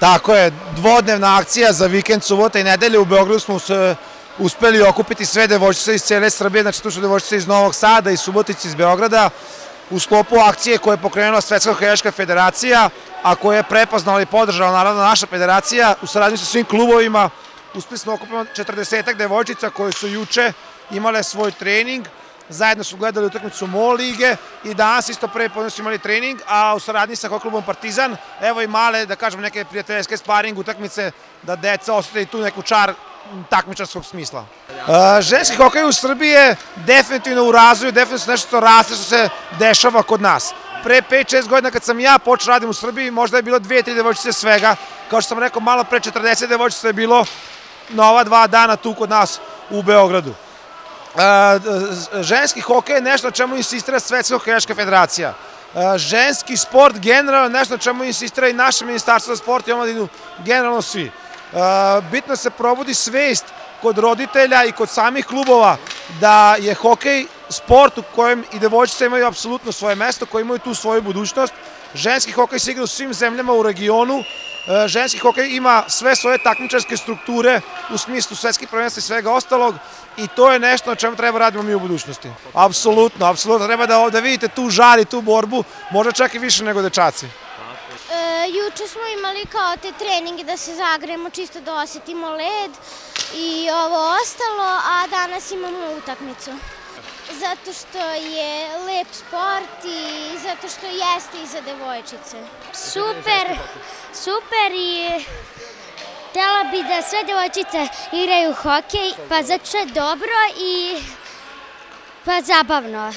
Tako je, dvodnevna akcija za vikend, subota i nedelje. U Beogradu smo se uspeli okupiti sve devojčice iz cele Srbije, znači tu su devojčice iz Novog Sada i Subotici iz Beograda, u sklopu akcije koje je pokrenula Svetska hokejaška federacija, a koje je prepoznala i podržala naravno naša federacija, u saradnju sa svim klubovima, uspeli smo okupiti 40 devojčica koje su juče imale svoj trening, zajedno su gledali utakmicu MO lige i danas isto prvi podne su imali trening, a u saradnji sa klubom Partizan, evo i male, da kažem, neke prijateljske sparing utakmice, da deca osjeti tu neku čar takmičarskog smisla. E, ženski hokej u Srbiji je definitivno u razvoju, definitivno nešto što raste, što se dešava kod nas. Pre 5-6 godina kad sam ja počeo radim u Srbiji, možda je bilo dvije, tri devojčice svega. Kao što sam rekao, malo pre 40 devojčica je bilo na ova dva dana tu kod nas u Beogradu. Ženski hokej je nešto čemu insistira Svetska hokejaška federacija. Ženski sport generalno je nešto čemu insistira i naše ministarstvo za sport i omladinu, generalno svi. Bitno se probudi svest kod roditelja i kod samih klubova da je hokej sport u kojem i devojčice imaju apsolutno svoje mesto, koji imaju tu svoju budućnost. Ženski hokej se igra u svim zemljama u regionu, ženski hokej ima sve svoje takmičarske strukture u smislu svetskih prvenstva i svega ostalog i to je nešto na čemu treba radimo mi u budućnosti. Apsolutno, apsolutno. Treba da, da vidite tu žar i tu borbu, možda čak i više nego dečaci. E, juče smo imali kao te treninge da se zagremo, čisto da osetimo led i ovo ostalo, a danas imamo utakmicu. Zato što je lep sport i zato što jeste i za devojčice. Super, super i htela bi da sve devojčice igraju hokej, pa zato što je dobro i pa zabavno.